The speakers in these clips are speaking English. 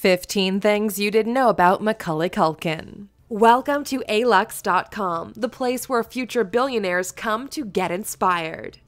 15 Things You Didn't Know About Macaulay Culkin. Welcome to alux.com, the place where future billionaires come to get inspired.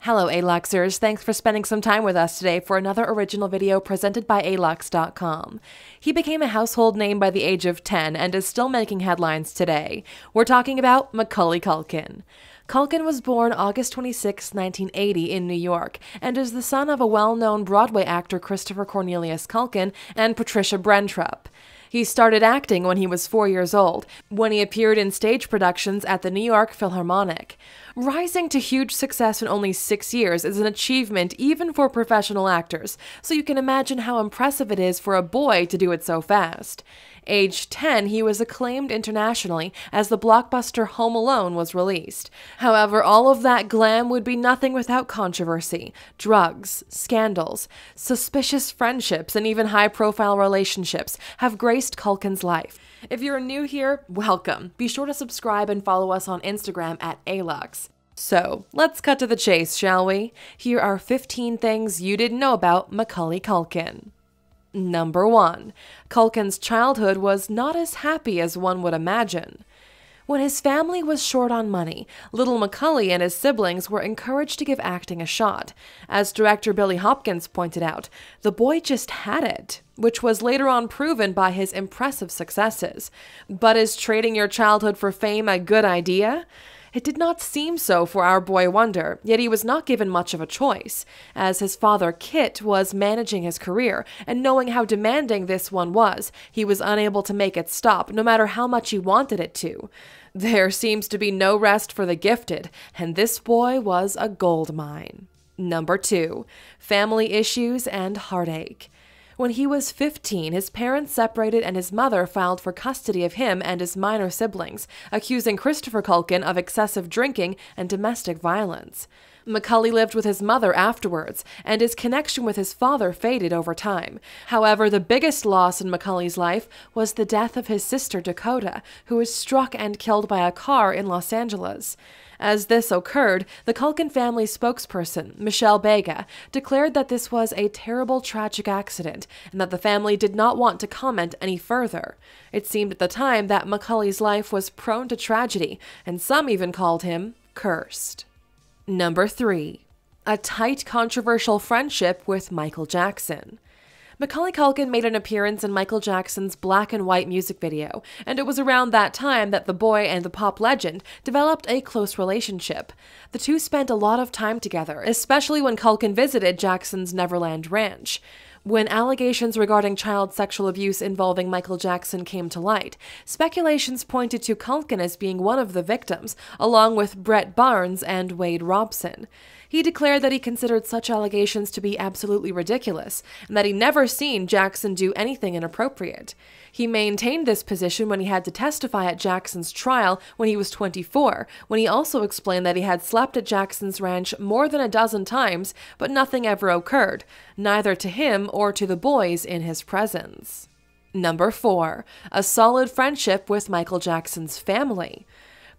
Hello, Aluxers. Thanks for spending some time with us today for another original video presented by alux.com. He became a household name by the age of 10 and is still making headlines today. We're talking about Macaulay Culkin. Culkin was born August 26, 1980, in New York, and is the son of a well known Broadway actor Christopher Cornelius Culkin and Patricia Brentrup. He started acting when he was four years old, when he appeared in stage productions at the New York Philharmonic. Rising to huge success in only six years is an achievement even for professional actors, so you can imagine how impressive it is for a boy to do it so fast. Age 10, he was acclaimed internationally as the blockbuster Home Alone was released. However, all of that glam would be nothing without controversy, drugs, scandals, suspicious friendships, and even high profile relationships have graced Culkin's life. If you're new here, welcome. Be sure to subscribe and follow us on Instagram at Alux. So, let's cut to the chase, shall we? Here are 15 things you didn't know about Macaulay Culkin. Number 1. Culkin's childhood was not as happy as one would imagine. When his family was short on money, little Macaulay and his siblings were encouraged to give acting a shot. As director Billy Hopkins pointed out, the boy just had it, which was later on proven by his impressive successes. But is trading your childhood for fame a good idea? It did not seem so for our boy Wonder, yet he was not given much of a choice, as his father Kit was managing his career, and knowing how demanding this one was, he was unable to make it stop, no matter how much he wanted it to. There seems to be no rest for the gifted, and this boy was a gold mine. Number 2. Family issues and heartache. When he was 15, his parents separated and his mother filed for custody of him and his minor siblings, accusing Christopher Culkin of excessive drinking and domestic violence. Macaulay lived with his mother afterwards, and his connection with his father faded over time. However, the biggest loss in Macaulay's life was the death of his sister Dakota, who was struck and killed by a car in Los Angeles. As this occurred, the Culkin family spokesperson, Michelle Bega, declared that this was a terrible tragic accident and that the family did not want to comment any further. It seemed at the time that Macaulay's life was prone to tragedy, and some even called him cursed. Number 3. A tight, controversial friendship with Michael Jackson. Macaulay Culkin made an appearance in Michael Jackson's black and white music video, and it was around that time that the boy and the pop legend developed a close relationship. The two spent a lot of time together, especially when Culkin visited Jackson's Neverland Ranch. When allegations regarding child sexual abuse involving Michael Jackson came to light, speculations pointed to Culkin as being one of the victims, along with Brett Barnes and Wade Robson. He declared that he considered such allegations to be absolutely ridiculous, and that he never seen Jackson do anything inappropriate. He maintained this position when he had to testify at Jackson's trial when he was 24, when he also explained that he had slept at Jackson's ranch more than a dozen times, but nothing ever occurred, neither to him or to the boys in his presence. Number 4. A solid friendship with Michael Jackson's family.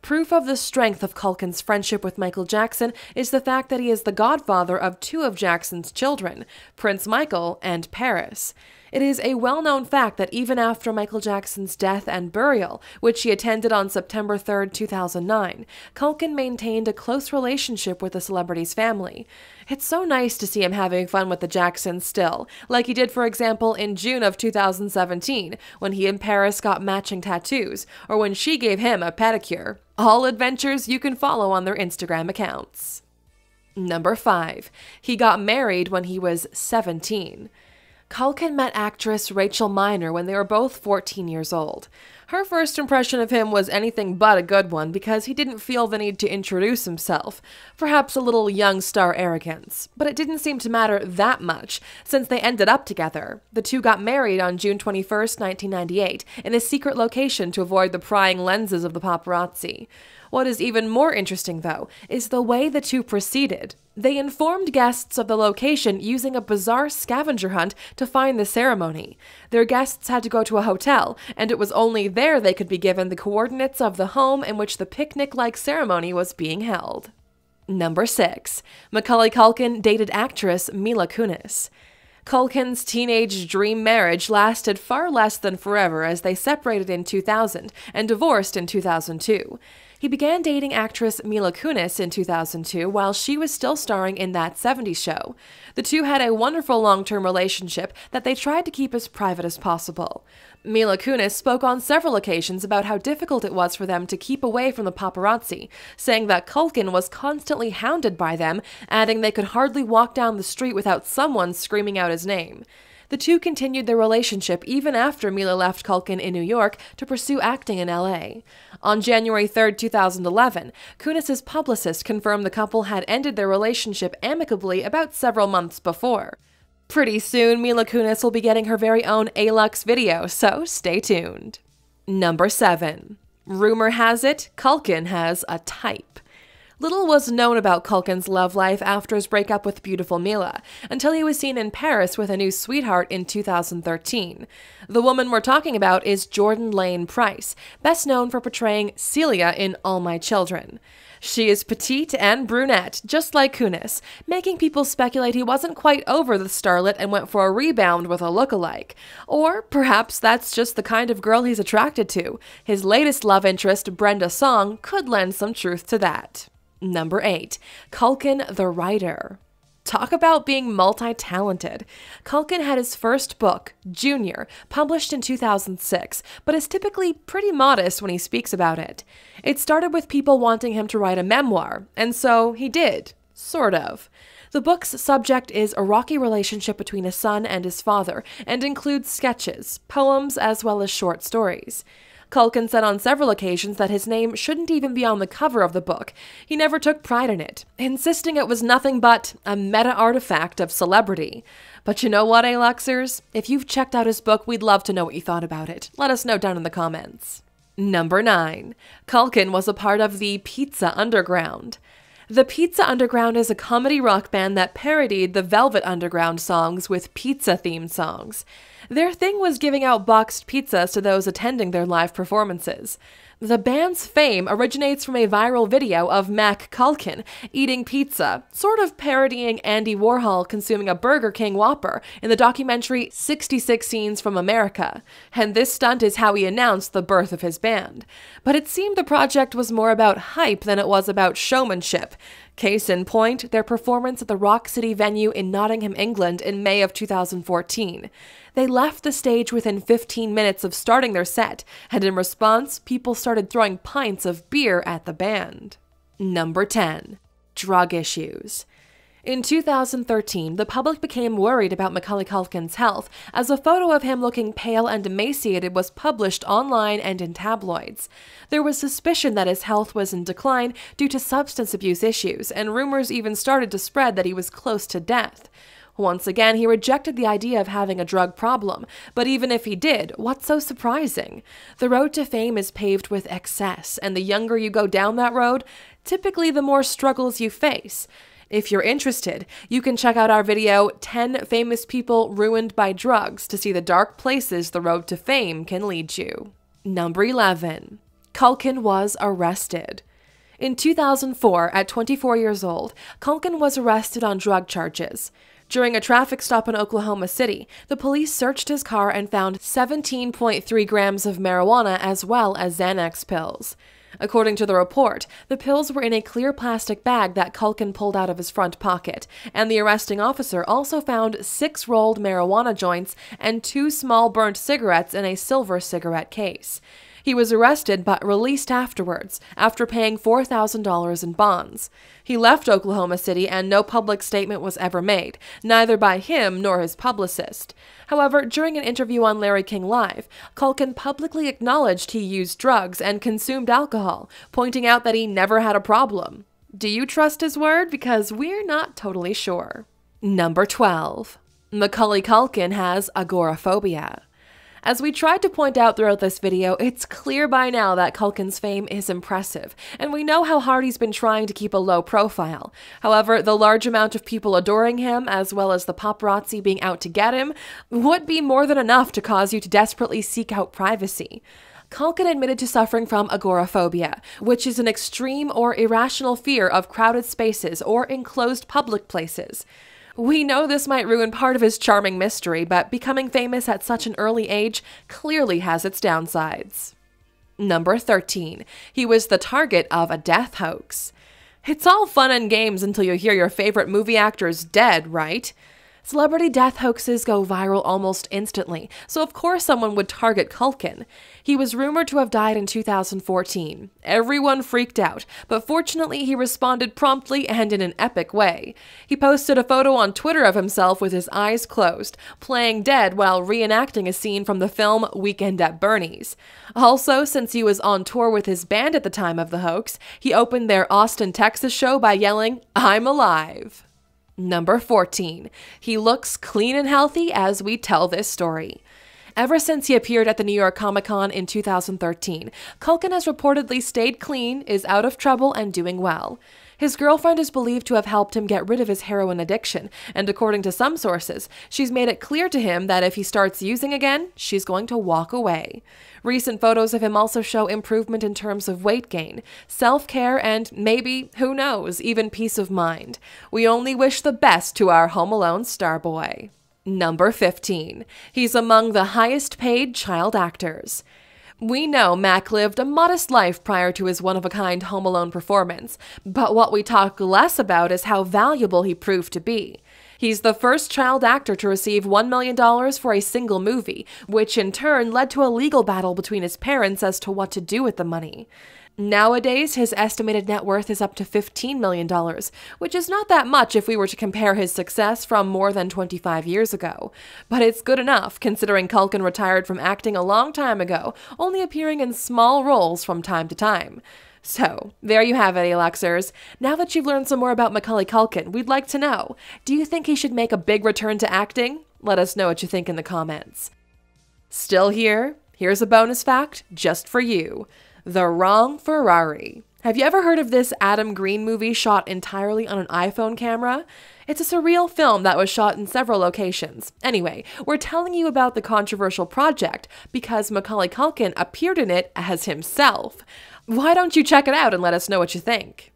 Proof of the strength of Culkin's friendship with Michael Jackson is the fact that he is the godfather of two of Jackson's children, Prince Michael and Paris. It is a well known fact that even after Michael Jackson's death and burial, which he attended on September 3, 2009, Culkin maintained a close relationship with the celebrity's family. It's so nice to see him having fun with the Jacksons still, like he did, for example, in June of 2017, when he and Paris got matching tattoos, or when she gave him a pedicure. All adventures you can follow on their Instagram accounts. Number 5. He got married when he was 17. Culkin met actress Rachel Miner when they were both 14 years old. Her first impression of him was anything but a good one because he didn't feel the need to introduce himself, perhaps a little young star arrogance. But it didn't seem to matter that much since they ended up together. The two got married on June 21, 1998, in a secret location to avoid the prying lenses of the paparazzi. What is even more interesting, though, is the way the two proceeded. They informed guests of the location using a bizarre scavenger hunt to find the ceremony. Their guests had to go to a hotel, and it was only there they could be given the coordinates of the home in which the picnic like ceremony was being held. Number 6. Macaulay Culkin dated actress Mila Kunis. Culkin's teenage dream marriage lasted far less than forever as they separated in 2000 and divorced in 2002. He began dating actress Mila Kunis in 2002 while she was still starring in That 70s Show. The two had a wonderful long term relationship that they tried to keep as private as possible. Mila Kunis spoke on several occasions about how difficult it was for them to keep away from the paparazzi, saying that Culkin was constantly hounded by them, adding they could hardly walk down the street without someone screaming out his name. The two continued their relationship even after Mila left Culkin in New York to pursue acting in LA. On January 3, 2011, Kunis's publicist confirmed the couple had ended their relationship amicably about several months before. Pretty soon, Mila Kunis will be getting her very own Alux video, so stay tuned. Number 7. Rumor has it, Culkin has a type. Little was known about Culkin's love life after his breakup with beautiful Mila, until he was seen in Paris with a new sweetheart in 2013. The woman we're talking about is Jordan Lane Price, best known for portraying Celia in All My Children. She is petite and brunette, just like Kunis, making people speculate he wasn't quite over the starlet and went for a rebound with a look-alike. Or perhaps that's just the kind of girl he's attracted to. His latest love interest, Brenda Song, could lend some truth to that. Number 8. Culkin the Writer. Talk about being multi talented. Culkin had his first book, Junior, published in 2006, but is typically pretty modest when he speaks about it. It started with people wanting him to write a memoir, and so he did. Sort of. The book's subject is a rocky relationship between a son and his father, and includes sketches, poems, as well as short stories. Culkin said on several occasions that his name shouldn't even be on the cover of the book. He never took pride in it, insisting it was nothing but a meta artifact of celebrity. But you know what, Aluxers? If you've checked out his book, we'd love to know what you thought about it. Let us know down in the comments. Number 9. Culkin was a part of the Pizza Underground. The Pizza Underground is a comedy rock band that parodied the Velvet Underground songs with pizza themed songs. Their thing was giving out boxed pizzas to those attending their live performances. The band's fame originates from a viral video of Mac Culkin eating pizza, sort of parodying Andy Warhol consuming a Burger King Whopper in the documentary 66 Scenes from America, and this stunt is how he announced the birth of his band. But it seemed the project was more about hype than it was about showmanship. Case in point, their performance at the Rock City venue in Nottingham, England in May of 2014. They left the stage within 15 minutes of starting their set, and in response, people started throwing pints of beer at the band. Number 10. Drug issues. In 2013, the public became worried about Macaulay Culkin's health as a photo of him looking pale and emaciated was published online and in tabloids. There was suspicion that his health was in decline due to substance abuse issues, and rumors even started to spread that he was close to death. Once again, he rejected the idea of having a drug problem, but even if he did, what's so surprising? The road to fame is paved with excess, and the younger you go down that road, typically the more struggles you face. If you're interested, you can check out our video 10 Famous People Ruined by Drugs to see the dark places the road to fame can lead you. Number 11. Culkin was arrested. In 2004, at 24 years old, Culkin was arrested on drug charges. During a traffic stop in Oklahoma City, the police searched his car and found 17.3 grams of marijuana as well as Xanax pills. According to the report, the pills were in a clear plastic bag that Culkin pulled out of his front pocket, and the arresting officer also found six rolled marijuana joints and two small burnt cigarettes in a silver cigarette case. He was arrested but released afterwards, after paying $4,000 in bonds. He left Oklahoma City and no public statement was ever made, neither by him nor his publicist. However, during an interview on Larry King Live, Culkin publicly acknowledged he used drugs and consumed alcohol, pointing out that he never had a problem. Do you trust his word? Because we're not totally sure. Number 12. Macaulay Culkin has agoraphobia. As we tried to point out throughout this video, it's clear by now that Culkin's fame is impressive, and we know how hard he's been trying to keep a low profile. However, the large amount of people adoring him, as well as the paparazzi being out to get him, would be more than enough to cause you to desperately seek out privacy. Culkin admitted to suffering from agoraphobia, which is an extreme or irrational fear of crowded spaces or enclosed public places. We know this might ruin part of his charming mystery, but becoming famous at such an early age clearly has its downsides. Number 13. He was the target of a death hoax. It's all fun and games until you hear your favorite movie actors dead, right? Celebrity death hoaxes go viral almost instantly, so of course someone would target Culkin. He was rumored to have died in 2014. Everyone freaked out, but fortunately he responded promptly and in an epic way. He posted a photo on Twitter of himself with his eyes closed, playing dead while reenacting a scene from the film Weekend at Bernie's. Also, since he was on tour with his band at the time of the hoax, he opened their Austin, Texas show by yelling, I'm alive. Number 14. He looks clean and healthy as we tell this story. Ever since he appeared at the New York Comic Con in 2013, Culkin has reportedly stayed clean, is out of trouble, and doing well. His girlfriend is believed to have helped him get rid of his heroin addiction, and according to some sources, she's made it clear to him that if he starts using again, she's going to walk away. Recent photos of him also show improvement in terms of weight gain, self care, and maybe, who knows, even peace of mind. We only wish the best to our Home Alone star boy. Number 15. He's among the highest paid child actors. We know Mac lived a modest life prior to his one of a kind Home Alone performance, but what we talk less about is how valuable he proved to be. He's the first child actor to receive $1 million for a single movie, which in turn led to a legal battle between his parents as to what to do with the money. Nowadays, his estimated net worth is up to $15 million, which is not that much if we were to compare his success from more than 25 years ago. But it's good enough, considering Culkin retired from acting a long time ago, only appearing in small roles from time to time. So, there you have it, Aluxers. Now that you've learned some more about Macaulay Culkin, we'd like to know do you think he should make a big return to acting? Let us know what you think in the comments. Still here? Here's a bonus fact just for you. The Wrong Ferrari. Have you ever heard of this Adam Green movie shot entirely on an iPhone camera? It's a surreal film that was shot in several locations. Anyway, we're telling you about the controversial project because Macaulay Culkin appeared in it as himself. Why don't you check it out and let us know what you think?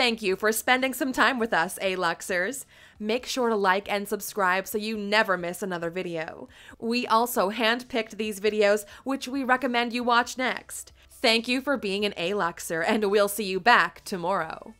Thank you for spending some time with us, A-Luxers. Make sure to like and subscribe so you never miss another video. We also handpicked these videos, which we recommend you watch next. Thank you for being an A-Luxer, and we'll see you back tomorrow.